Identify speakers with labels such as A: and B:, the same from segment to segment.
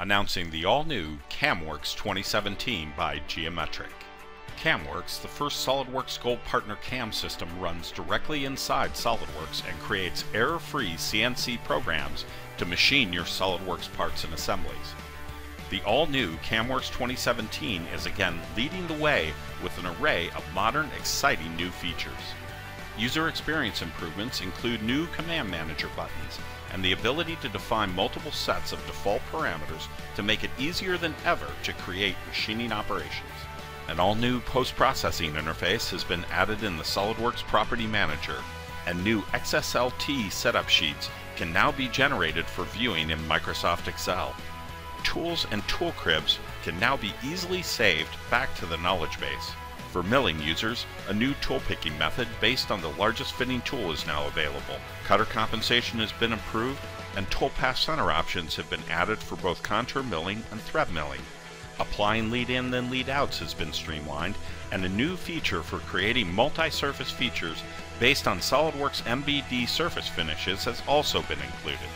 A: announcing the all-new CamWorks 2017 by Geometric. CamWorks, the first SOLIDWORKS Gold Partner CAM system, runs directly inside SOLIDWORKS and creates error-free CNC programs to machine your SOLIDWORKS parts and assemblies. The all-new CamWorks 2017 is again leading the way with an array of modern, exciting new features. User experience improvements include new Command Manager buttons and the ability to define multiple sets of default parameters to make it easier than ever to create machining operations. An all-new post-processing interface has been added in the SOLIDWORKS Property Manager, and new XSLT setup sheets can now be generated for viewing in Microsoft Excel. Tools and tool cribs can now be easily saved back to the knowledge base. For milling users, a new tool picking method based on the largest fitting tool is now available. Cutter compensation has been improved, and tool path center options have been added for both contour milling and thread milling. Applying lead in then lead outs has been streamlined, and a new feature for creating multi-surface features based on SOLIDWORKS MBD surface finishes has also been included.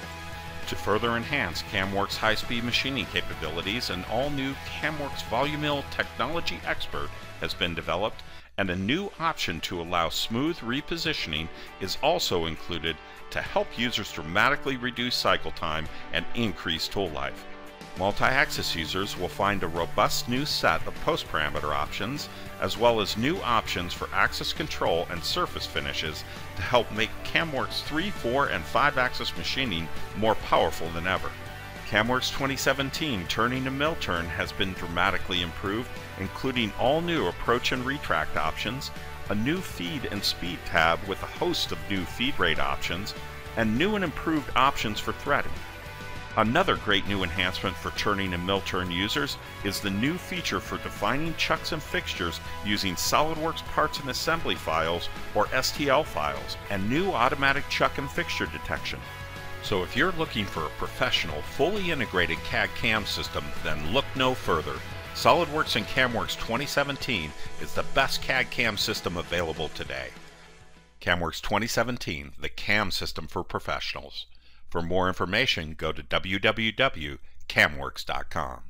A: To further enhance CamWorks high-speed machining capabilities, an all-new CamWorks VoluMill Technology Expert has been developed, and a new option to allow smooth repositioning is also included to help users dramatically reduce cycle time and increase tool life. Multi-axis users will find a robust new set of post parameter options, as well as new options for axis control and surface finishes to help make CamWorks 3, 4, and 5 axis machining more powerful than ever. CamWorks 2017 turning and mill turn has been dramatically improved, including all new approach and retract options, a new feed and speed tab with a host of new feed rate options, and new and improved options for threading. Another great new enhancement for turning and mill turn users is the new feature for defining chucks and fixtures using SOLIDWORKS parts and assembly files or STL files, and new automatic chuck and fixture detection. So if you're looking for a professional, fully integrated CAD CAM system, then look no further. SOLIDWORKS and CamWorks 2017 is the best CAD CAM system available today. CamWorks 2017, the CAM system for professionals. For more information, go to www.camworks.com.